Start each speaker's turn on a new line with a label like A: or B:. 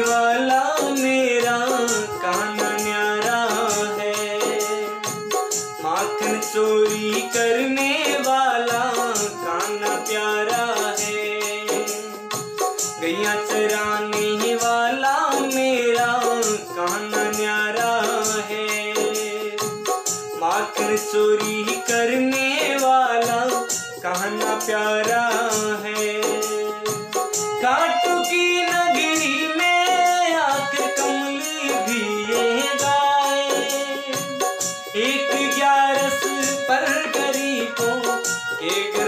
A: वाला मेरा है। माखन चोरी करने वाला प्यारा है। गैया वाला मेरा है। माखन चोरी करने वाला कहना प्यारा एक ग्यारस पर गरीबों एक